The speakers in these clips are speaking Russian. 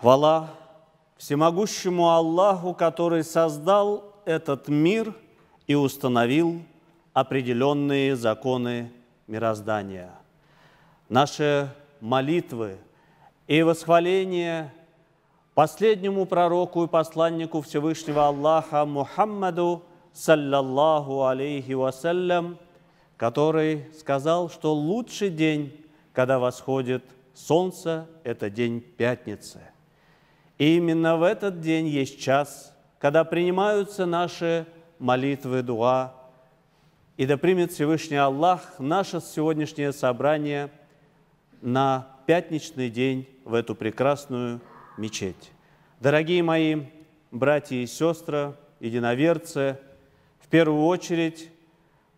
Хвала всемогущему Аллаху, который создал этот мир и установил определенные законы мироздания. Наши молитвы и восхваление последнему пророку и посланнику Всевышнего Аллаха Мухаммаду, саллаллаху алейхи вассалям, который сказал, что лучший день, когда восходит солнце, это день пятницы. И именно в этот день есть час, когда принимаются наши молитвы, дуа. И да примет Всевышний Аллах наше сегодняшнее собрание на пятничный день в эту прекрасную мечеть. Дорогие мои братья и сестры, единоверцы, в первую очередь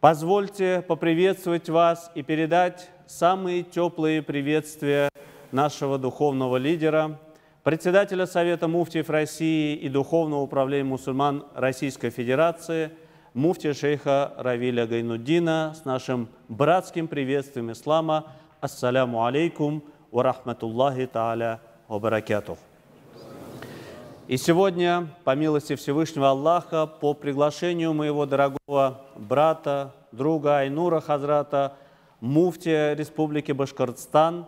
позвольте поприветствовать вас и передать самые теплые приветствия нашего духовного лидера, председателя Совета муфтиев России и Духовного управления мусульман Российской Федерации, муфтия шейха Равиля Гайнуддина с нашим братским приветствием ислама. Ассаляму алейкум ва рахматуллахи тааля ва баракятух. И сегодня, по милости Всевышнего Аллаха, по приглашению моего дорогого брата, друга Айнура Хазрата, муфтия Республики Башкортостан,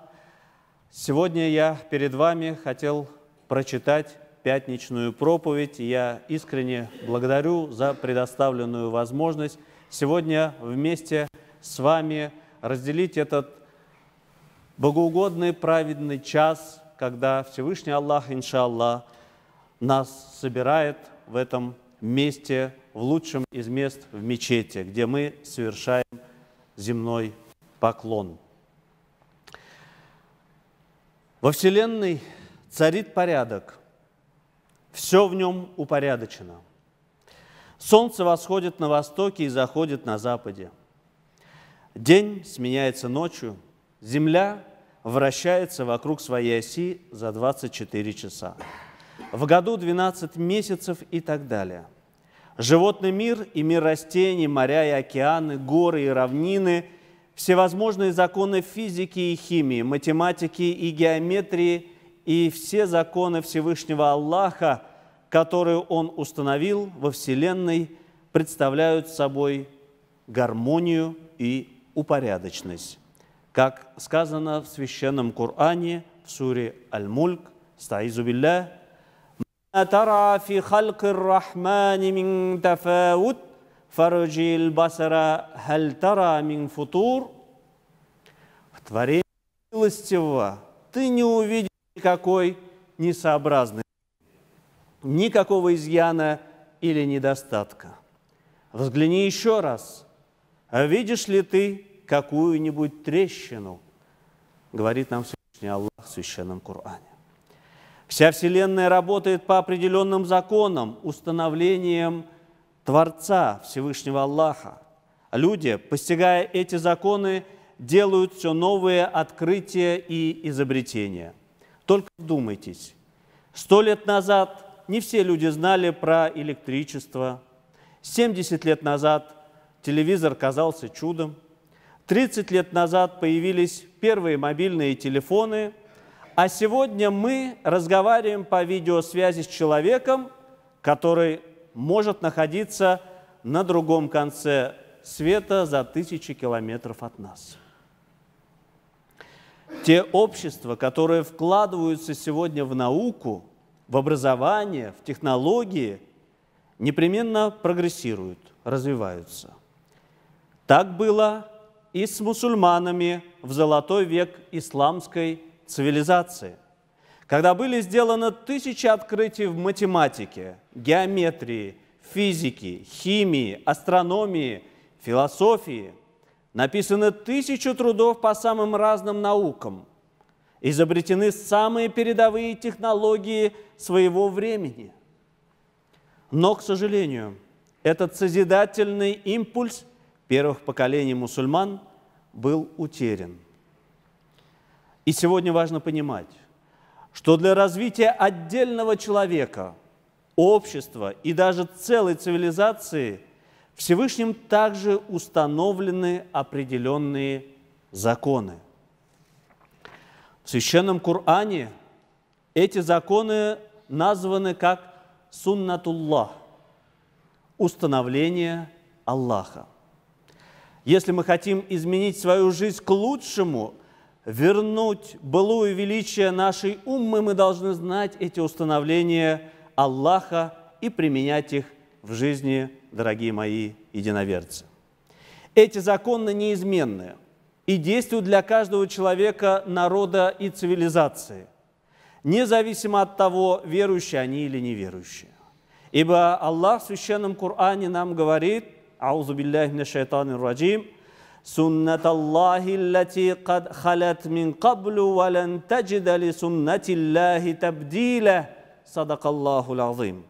сегодня я перед вами хотел прочитать пятничную проповедь. Я искренне благодарю за предоставленную возможность сегодня вместе с вами разделить этот богоугодный праведный час, когда Всевышний Аллах, иншаллах, нас собирает в этом месте, в лучшем из мест, в мечети, где мы совершаем земной поклон. Во Вселенной царит порядок, все в нем упорядочено. Солнце восходит на востоке и заходит на западе. День сменяется ночью, Земля вращается вокруг своей оси за 24 часа в году 12 месяцев и так далее. Животный мир и мир растений, моря и океаны, горы и равнины, всевозможные законы физики и химии, математики и геометрии и все законы Всевышнего Аллаха, которые Он установил во Вселенной, представляют собой гармонию и упорядочность. как сказано в Священном Коране в суре Аль-Мульк, «Стаизу билля, «Ма тара фи халкир рахмани мин тафаут Фаруджи басара Хальтара Минфутур. В творении милостивого ты не увидишь никакой несообразности, никакого изъяна или недостатка. Взгляни еще раз. А видишь ли ты какую-нибудь трещину? Говорит нам Всевышний Аллах в Священном Коране. Вся Вселенная работает по определенным законам, установлениям Творца Всевышнего Аллаха. Люди, постигая эти законы, делают все новые открытия и изобретения. Только вдумайтесь, сто лет назад не все люди знали про электричество, 70 лет назад телевизор казался чудом, 30 лет назад появились первые мобильные телефоны – а сегодня мы разговариваем по видеосвязи с человеком, который может находиться на другом конце света за тысячи километров от нас. Те общества, которые вкладываются сегодня в науку, в образование, в технологии, непременно прогрессируют, развиваются. Так было и с мусульманами в золотой век исламской цивилизации, когда были сделаны тысячи открытий в математике, геометрии, физике, химии, астрономии, философии, написаны тысячи трудов по самым разным наукам, изобретены самые передовые технологии своего времени. Но, к сожалению, этот созидательный импульс первых поколений мусульман был утерян – и сегодня важно понимать, что для развития отдельного человека, общества и даже целой цивилизации Всевышним также установлены определенные законы. В Священном Коране Эти законы названы как суннатуллах, установление Аллаха. Если мы хотим изменить свою жизнь к лучшему, вернуть былую величие нашей уммы, мы должны знать эти установления Аллаха и применять их в жизни, дорогие мои единоверцы. Эти законы неизменны и действуют для каждого человека, народа и цивилизации, независимо от того, верующие они или неверующие. Ибо Аллах в Священном Коране нам говорит, «Аузу шайтанир раджим», سنة الله التي قد خلت من قبل ولن تجد لسنة الله تبديلا صدق الله العظيم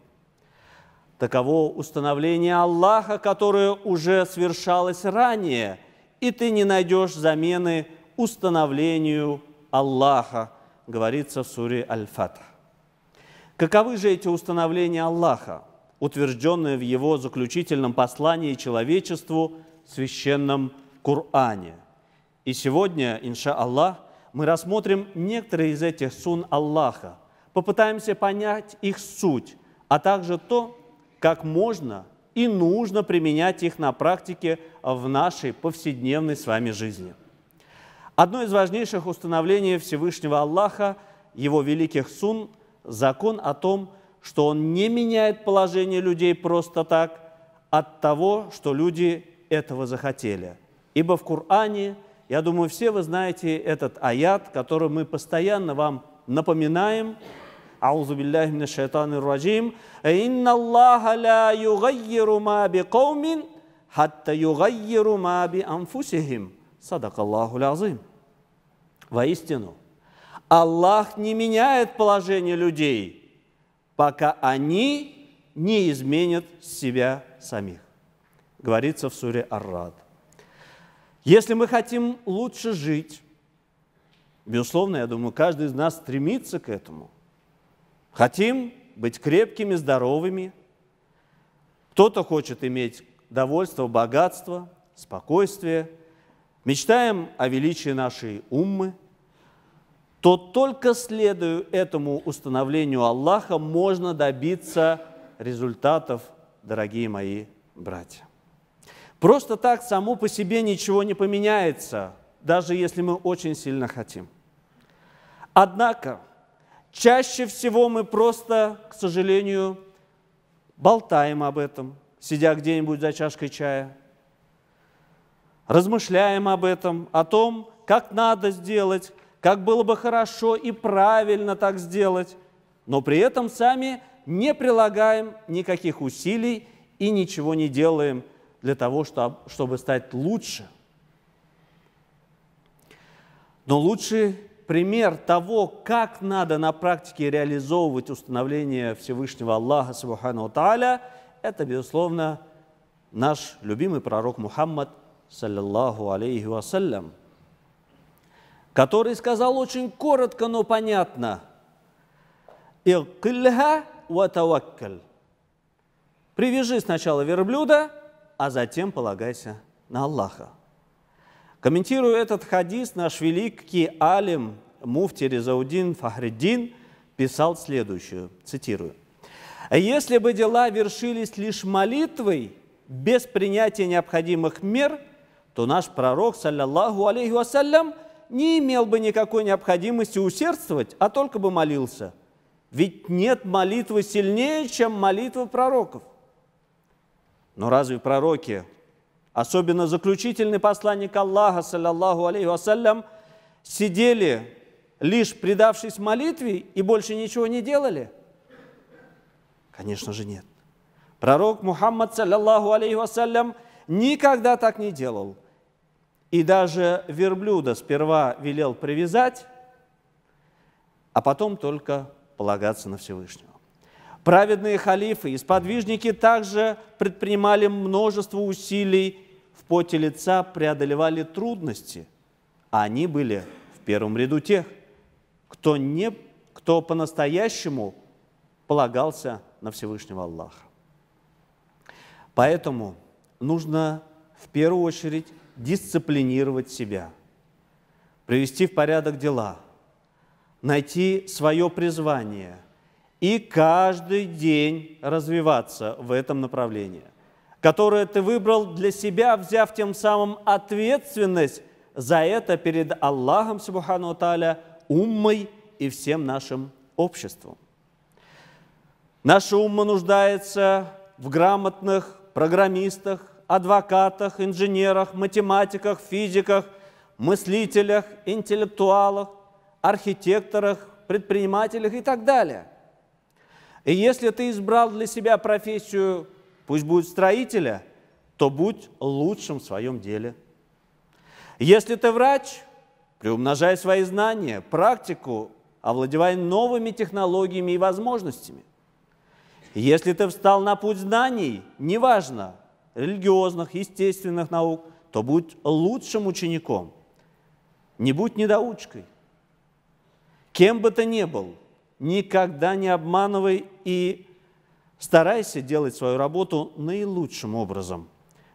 Таково установление Аллаха, которое уже свершалось ранее, и ты не найдешь замены установлению Аллаха, говорится в суре Аль-Фатх. Каковы же эти установления Аллаха, утвержденные в его заключительном послании человечеству, священном Коране? И сегодня, инша Аллах, мы рассмотрим некоторые из этих сун Аллаха, попытаемся понять их суть, а также то, как можно и нужно применять их на практике в нашей повседневной с вами жизни. Одно из важнейших установлений Всевышнего Аллаха, его великих сун, закон о том, что он не меняет положение людей просто так от того, что люди этого захотели. Ибо в Коране, я думаю, все вы знаете этот аят, который мы постоянно вам напоминаем. Аузу билляхи мина шайтани раджим. «Э инна Аллаха ла югайиру ма би каумин, хатта югайиру ма би анфусихим. Садак Аллаху лазим. Воистину, Аллах не меняет положение людей, пока они не изменят себя самих. Говорится в суре Ар если мы хотим лучше жить, безусловно, я думаю, каждый из нас стремится к этому – Хотим быть крепкими, здоровыми. Кто-то хочет иметь довольство, богатство, спокойствие. Мечтаем о величии нашей уммы. То только следуя этому установлению Аллаха можно добиться результатов, дорогие мои братья. Просто так само по себе ничего не поменяется, даже если мы очень сильно хотим. Однако Чаще всего мы просто, к сожалению, болтаем об этом, сидя где-нибудь за чашкой чая. Размышляем об этом, о том, как надо сделать, как было бы хорошо и правильно так сделать, но при этом сами не прилагаем никаких усилий и ничего не делаем для того, чтобы стать лучше. Но лучше пример того, как надо на практике реализовывать установление Всевышнего Аллаха, Субхану Тааля, это, безусловно, наш любимый пророк Мухаммад, саллиллаху алейхи вассалям, который сказал очень коротко, но понятно, «Илкильха ва таваккаль» Привяжи сначала верблюда, а затем полагайся на Аллаха. Комментируя этот хадис, наш великий алим муфти Резаудин Фахреддин писал следующее, цитирую. «Если бы дела вершились лишь молитвой, без принятия необходимых мер, то наш пророк, саллаллаху алейхи вассалям, не имел бы никакой необходимости усердствовать, а только бы молился. Ведь нет молитвы сильнее, чем молитва пророков. Но разве пророки особенно заключительный посланник Аллаха, саллаллаху алейхи вассалям, сидели, лишь предавшись молитве и больше ничего не делали? Конечно же нет. Пророк Мухаммад, саллаллаху алейхи вассалям, никогда так не делал. И даже верблюда сперва велел привязать, а потом только полагаться на Всевышнего. Праведные халифы и сподвижники также предпринимали множество усилий в поте лица, преодолевали трудности, они были в первом ряду тех, кто, не, кто по-настоящему полагался на Всевышнего Аллаха. Поэтому нужно в первую очередь дисциплинировать себя, привести в порядок дела, найти свое призвание и каждый день развиваться в этом направлении, которое ты выбрал для себя, взяв тем самым ответственность за это перед Аллахом, Субхану Таля, уммой и всем нашим обществом. Наша умма нуждается в грамотных программистах, адвокатах, инженерах, математиках, физиках, мыслителях, интеллектуалах, архитекторах, предпринимателях и так далее. И если ты избрал для себя профессию, пусть будет строителя, то будь лучшим в своем деле. Если ты врач, приумножай свои знания, практику, овладевай новыми технологиями и возможностями. Если ты встал на путь знаний, неважно, религиозных, естественных наук, то будь лучшим учеником. Не будь недоучкой. Кем бы ты ни был, никогда не обманывай и старайся делать свою работу наилучшим образом.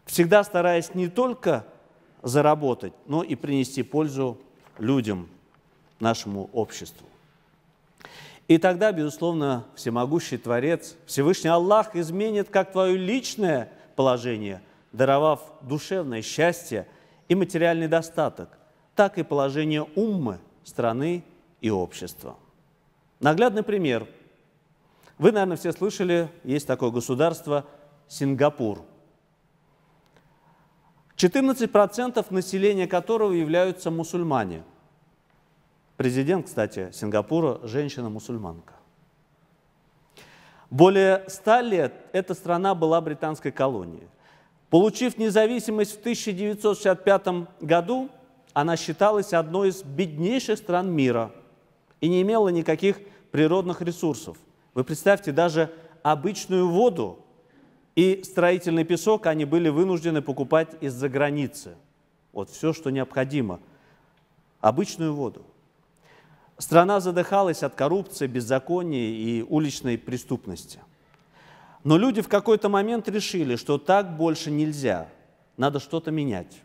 Всегда стараясь не только заработать, но и принести пользу людям, нашему обществу. И тогда, безусловно, всемогущий Творец, Всевышний Аллах изменит как твое личное положение, даровав душевное счастье и материальный достаток, так и положение уммы, страны и общества. Наглядный пример. Вы, наверное, все слышали, есть такое государство Сингапур. 14% населения которого являются мусульмане – Президент, кстати, Сингапура – женщина-мусульманка. Более ста лет эта страна была британской колонией. Получив независимость в 1965 году, она считалась одной из беднейших стран мира и не имела никаких природных ресурсов. Вы представьте, даже обычную воду и строительный песок они были вынуждены покупать из-за границы. Вот все, что необходимо. Обычную воду. Страна задыхалась от коррупции, беззакония и уличной преступности. Но люди в какой-то момент решили, что так больше нельзя, надо что-то менять.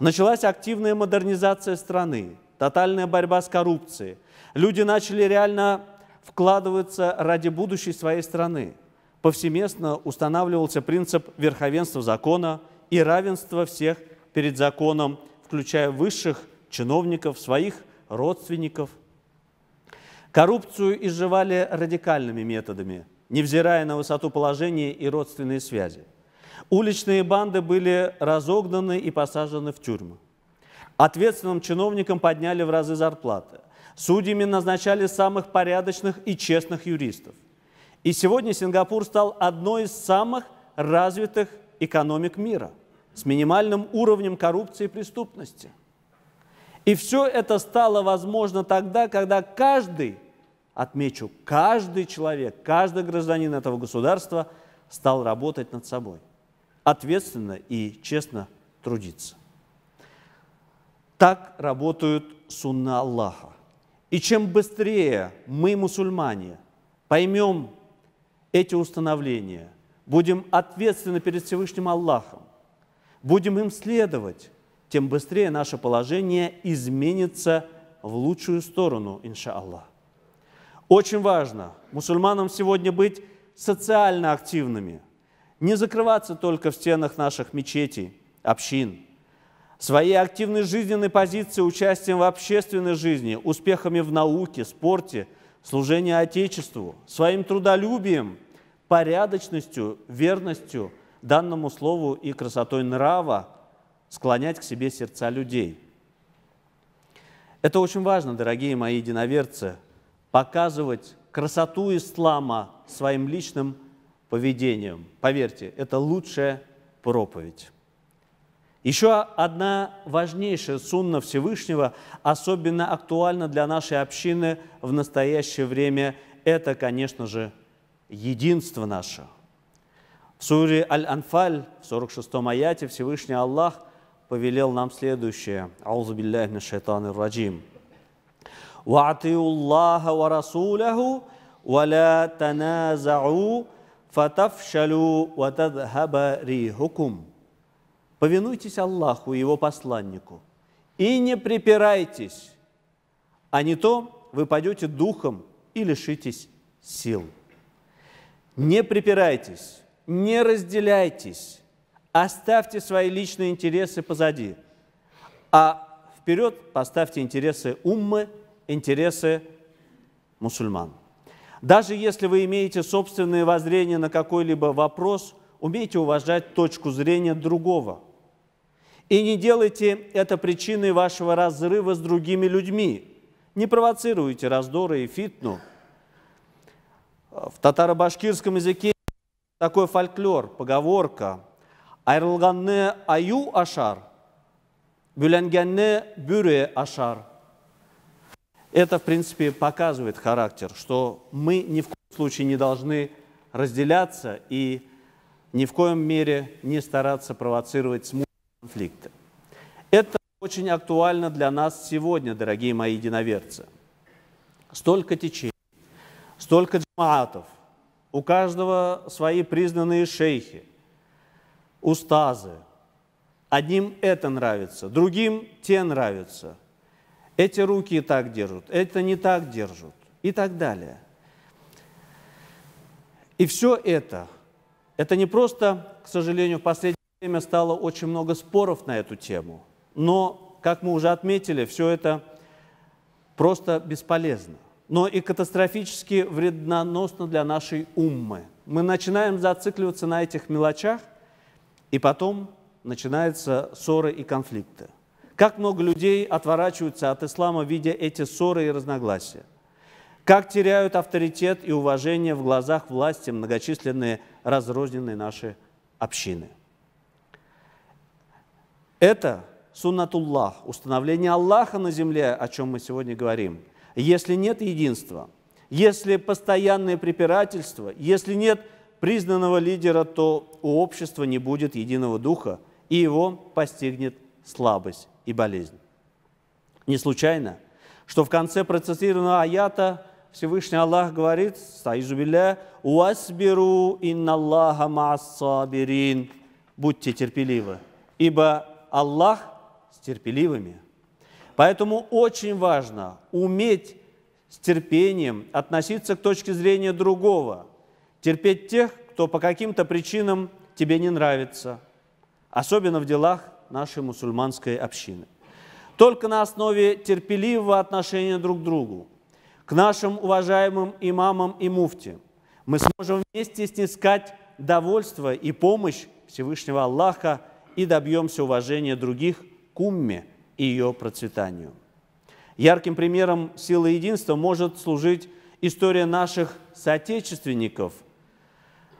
Началась активная модернизация страны, тотальная борьба с коррупцией. Люди начали реально вкладываться ради будущей своей страны. Повсеместно устанавливался принцип верховенства закона и равенства всех перед законом, включая высших чиновников, своих родственников. Коррупцию изживали радикальными методами, невзирая на высоту положения и родственные связи. Уличные банды были разогнаны и посажены в тюрьмы. Ответственным чиновникам подняли в разы зарплаты. Судьями назначали самых порядочных и честных юристов. И сегодня Сингапур стал одной из самых развитых экономик мира с минимальным уровнем коррупции и преступности – и все это стало возможно тогда, когда каждый, отмечу, каждый человек, каждый гражданин этого государства стал работать над собой, ответственно и честно трудиться. Так работают сунна Аллаха. И чем быстрее мы, мусульмане, поймем эти установления, будем ответственны перед Всевышним Аллахом, будем им следовать, тем быстрее наше положение изменится в лучшую сторону, иншаллах. Очень важно мусульманам сегодня быть социально активными, не закрываться только в стенах наших мечетей, общин. Своей активной жизненной позицией, участием в общественной жизни, успехами в науке, спорте, служении Отечеству, своим трудолюбием, порядочностью, верностью данному слову и красотой нрава склонять к себе сердца людей. Это очень важно, дорогие мои единоверцы, показывать красоту ислама своим личным поведением. Поверьте, это лучшая проповедь. Еще одна важнейшая сунна Всевышнего, особенно актуальна для нашей общины в настоящее время, это, конечно же, единство наше. В суре Аль-Анфаль, в 46 аяте, Всевышний Аллах повелел нам следующее. Аузу билляхи мин шайтанир раджим. وَأَطِيعُوا اللَّهَ وَرَسُولَهُ وَلَا تَنَازَعُوا فَتَفْشَلُوا وَتَذْهَبَ رِيحُكُمْ Повинуйтесь Аллаху и Его посланнику и не припирайтесь, а не то вы пойдете духом и лишитесь сил. Не припирайтесь, не разделяйтесь, оставьте свои личные интересы позади, а вперед поставьте интересы уммы, интересы мусульман. Даже если вы имеете собственное воззрение на какой-либо вопрос, умейте уважать точку зрения другого. И не делайте это причиной вашего разрыва с другими людьми. Не провоцируйте раздоры и фитну. В татаро-башкирском языке такой фольклор, поговорка «Айрылганны аю ашар, бүленгенне бюре ашар». Это, в принципе, показывает характер, что мы ни в коем случае не должны разделяться и ни в коем мере не стараться провоцировать смутные конфликты. Это очень актуально для нас сегодня, дорогие мои единоверцы. Столько течений, столько джамаатов, у каждого свои признанные шейхи, устазы. Одним это нравится, другим те нравятся. Эти руки так держат, это не так держат и так далее. И все это – это не просто, к сожалению, в последнее время стало очень много споров на эту тему, но, как мы уже отметили, все это просто бесполезно, но и катастрофически вредноносно для нашей уммы. Мы начинаем зацикливаться на этих мелочах, и потом начинаются ссоры и конфликты. Как много людей отворачиваются от ислама, видя эти ссоры и разногласия – как теряют авторитет и уважение в глазах власти многочисленные разрозненные наши общины. Это суннатуллах, установление Аллаха на земле, о чем мы сегодня говорим. Если нет единства, если постоянное препирательство, если нет признанного лидера, то у общества не будет единого духа, и его постигнет слабость и болезнь. Не случайно, что в конце процитированного аята Всевышний Аллах говорит, «Стаизубилля, уасбиру инналлаха массабирин». Будьте терпеливы, ибо Аллах с терпеливыми. Поэтому очень важно уметь с терпением относиться к точке зрения другого, терпеть тех, кто по каким-то причинам тебе не нравится, особенно в делах нашей мусульманской общины. Только на основе терпеливого отношения друг к другу – к нашим уважаемым имамам и муфти. Мы сможем вместе снискать довольство и помощь Всевышнего Аллаха и добьемся уважения других к умме и ее процветанию. Ярким примером силы единства может служить история наших соотечественников,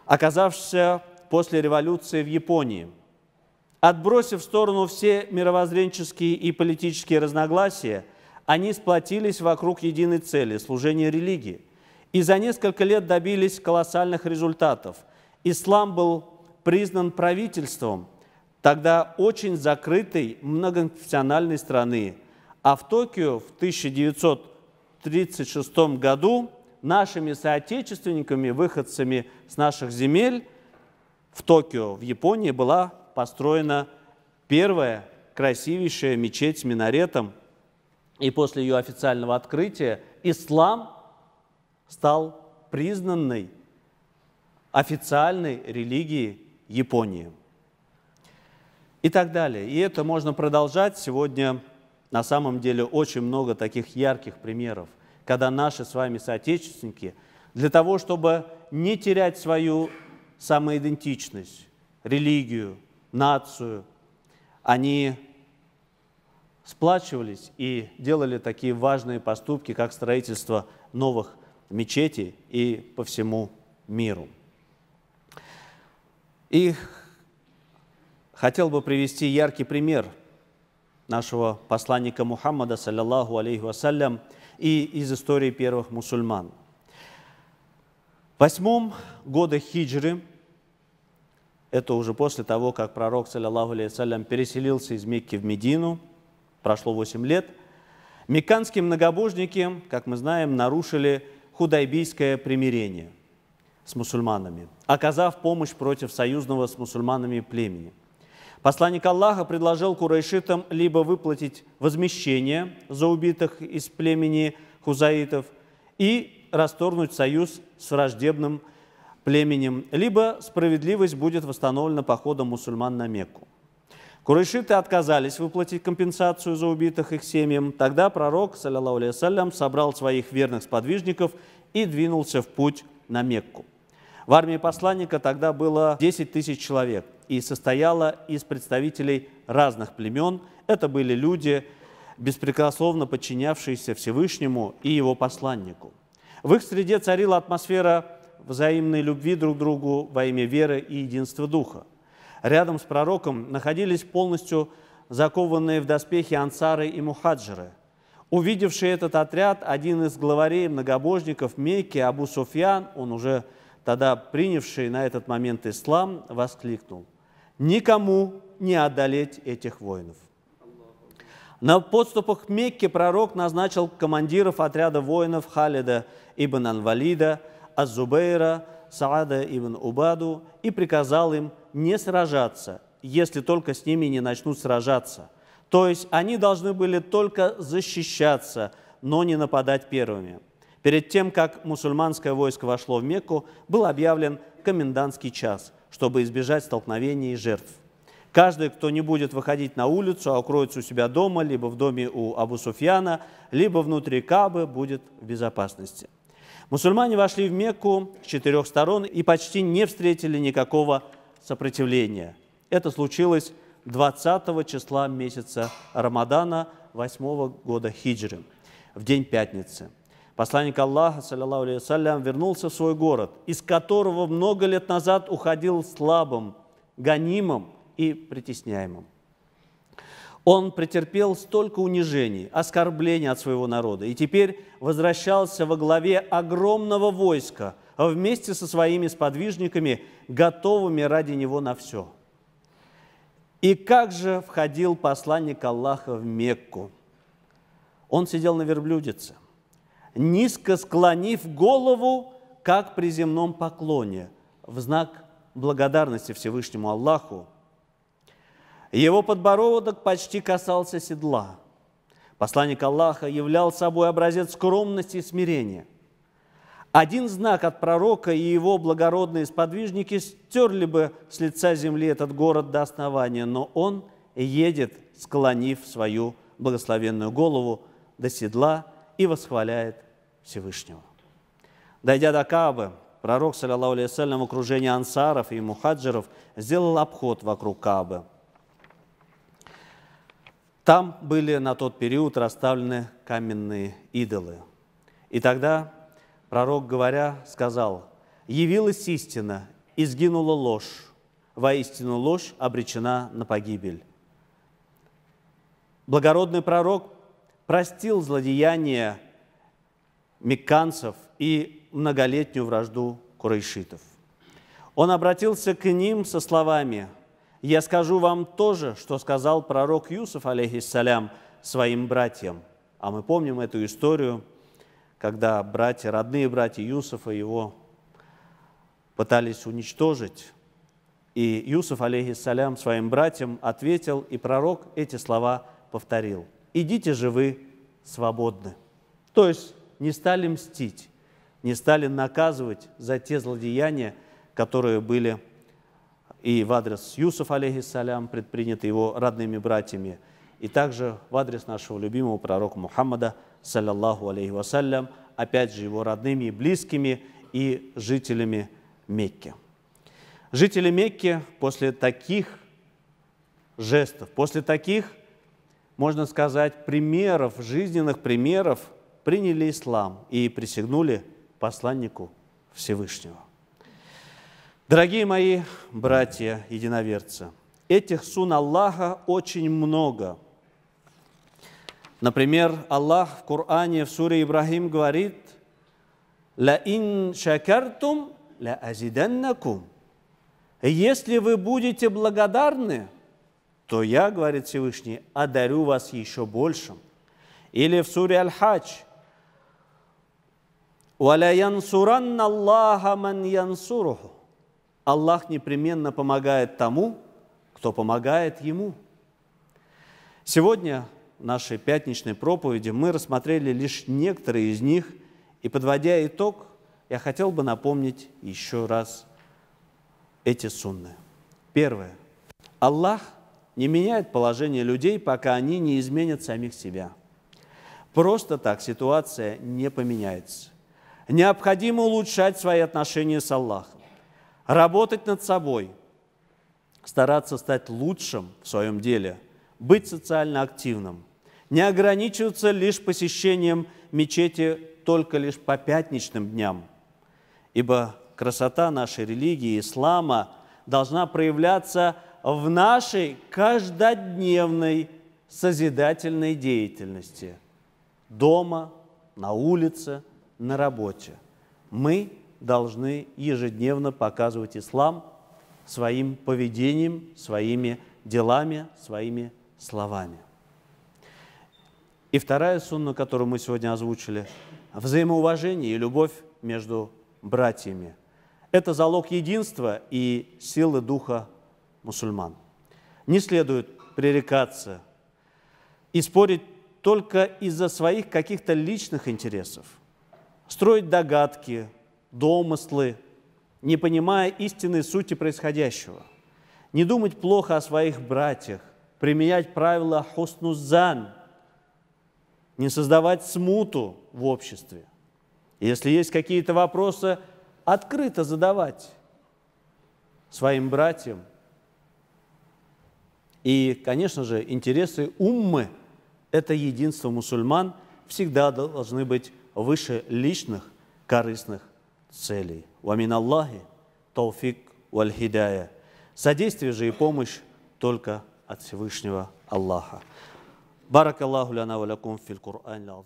оказавшихся после революции в Японии. Отбросив в сторону все мировоззренческие и политические разногласия – они сплотились вокруг единой цели – служения религии. И за несколько лет добились колоссальных результатов. Ислам был признан правительством тогда очень закрытой многоконфессиональной страны. А в Токио в 1936 году нашими соотечественниками, выходцами с наших земель, в Токио, в Японии, была построена первая красивейшая мечеть с минаретом – и после ее официального открытия ислам стал признанной официальной религией Японии. И так далее. И это можно продолжать. Сегодня на самом деле очень много таких ярких примеров, когда наши с вами соотечественники для того, чтобы не терять свою самоидентичность, религию, нацию, они сплачивались и делали такие важные поступки, как строительство новых мечетей и по всему миру. И хотел бы привести яркий пример нашего посланника Мухаммада, саллиллаху алейхи вассалям, и из истории первых мусульман. В восьмом года хиджры, это уже после того, как пророк, саллиллаху алейхи вассалям, переселился из Мекки в Медину – прошло 8 лет, мекканские многобожники, как мы знаем, нарушили худайбийское примирение с мусульманами, оказав помощь против союзного с мусульманами племени. Посланник Аллаха предложил курайшитам либо выплатить возмещение за убитых из племени хузаитов и расторгнуть союз с враждебным племенем, либо справедливость будет восстановлена походом мусульман на Мекку. Курайшиты отказались выплатить компенсацию за убитых их семьям. Тогда пророк, саллиллаху алейhi собрал своих верных сподвижников и двинулся в путь на Мекку. В армии посланника тогда было 10 тысяч человек и состояла из представителей разных племен. Это были люди, беспрекословно подчинявшиеся Всевышнему и его посланнику. В их среде царила атмосфера взаимной любви друг к другу во имя веры и единства Духа – Рядом с пророком находились полностью закованные в доспехи ансары и мухаджиры. Увидевший этот отряд, один из главарей многобожников Мекки, Абу Суфьян, он уже тогда принявший на этот момент ислам, воскликнул, «Никому не одолеть этих воинов». На подступах к Мекке пророк назначил командиров отряда воинов Халида ибн Анвалида, Азубейра, Саада ибн Убаду и приказал им не сражаться, если только с ними не начнут сражаться. То есть они должны были только защищаться, но не нападать первыми. Перед тем, как мусульманское войско вошло в Мекку, был объявлен комендантский час, чтобы избежать столкновений и жертв. Каждый, кто не будет выходить на улицу, а укроется у себя дома, либо в доме у Абу Суфьяна, либо внутри Кабы, будет в безопасности. Мусульмане вошли в Мекку с четырех сторон и почти не встретили никакого сопротивления. Это случилось 20 числа месяца Рамадана 8 года хиджры, в день пятницы. Посланник Аллаха, саллиллаху алейhi вернулся в свой город, из которого много лет назад уходил слабым, гонимым и притесняемым. Он претерпел столько унижений, оскорблений от своего народа, и теперь возвращался во главе огромного войска вместе со своими сподвижниками, готовыми ради него на все. И как же входил посланник Аллаха в Мекку? Он сидел на верблюдице, низко склонив голову, как при земном поклоне, в знак благодарности Всевышнему Аллаху – его подбородок почти касался седла. Посланник Аллаха являл собой образец скромности и смирения. Один знак от пророка и его благородные сподвижники стерли бы с лица земли этот город до основания, но он едет, склонив свою благословенную голову до седла и восхваляет Всевышнего. Дойдя до Каабы, пророк, саллиллаху алейhi в окружении ансаров и мухаджиров сделал обход вокруг Каабы – там были на тот период расставлены каменные идолы. И тогда пророк, говоря, сказал, «Явилась истина, и сгинула ложь. Воистину ложь обречена на погибель». Благородный пророк простил злодеяния мекканцев и многолетнюю вражду курайшитов. Он обратился к ним со словами – я скажу вам то же, что сказал пророк Юсуф, алейхиссалям, своим братьям. А мы помним эту историю, когда братья, родные братья Юсуфа его пытались уничтожить. И Юсуф, алейхиссалям, своим братьям ответил, и пророк эти слова повторил. «Идите же вы свободны». То есть не стали мстить, не стали наказывать за те злодеяния, которые были и в адрес Юсуф, алейхиссалям, предпринято его родными братьями, и также в адрес нашего любимого пророка Мухаммада, саллаллаху алейхи вассалям, опять же его родными и близкими и жителями Мекки. Жители Мекки после таких жестов, после таких, можно сказать, примеров, жизненных примеров, приняли ислам и присягнули посланнику Всевышнего. Дорогие мои братья единоверцы, этих сун Аллаха очень много. Например, Аллах в Коране в суре Ибрахим говорит, «Ла ин шакартум ла азиданнакум». Если вы будете благодарны, то я, говорит Всевышний, одарю вас еще большим. Или в суре Аль-Хадж. Аллах непременно помогает тому, кто помогает ему. Сегодня нашей пятничной проповеди мы рассмотрели лишь некоторые из них, и подводя итог, я хотел бы напомнить еще раз эти сунны. Первое. Аллах не меняет положение людей, пока они не изменят самих себя. Просто так ситуация не поменяется. Необходимо улучшать свои отношения с Аллахом, работать над собой, стараться стать лучшим в своем деле, быть социально активным, не ограничиваться лишь посещением мечети только лишь по пятничным дням, ибо красота нашей религии, ислама, должна проявляться в нашей каждодневной созидательной деятельности дома, на улице, на работе. Мы должны ежедневно показывать ислам своим поведением, своими делами, своими словами. И вторая сунна, которую мы сегодня озвучили, взаимоуважение и любовь между братьями. Это залог единства и силы духа мусульман. Не следует пререкаться и спорить только из-за своих каких-то личных интересов, строить догадки, домыслы, не понимая истинной сути происходящего, не думать плохо о своих братьях, применять правила хуснузан, не создавать смуту в обществе. Если есть какие-то вопросы, открыто задавать своим братьям. И, конечно же, интересы уммы – это единство мусульман всегда должны быть выше личных корыстных целей. Вамин Аллахи, тауфик валь хидая. Содействие же и помощь только от Всевышнего Аллаха. بارك الله لنا ولكم في القرآن العظيم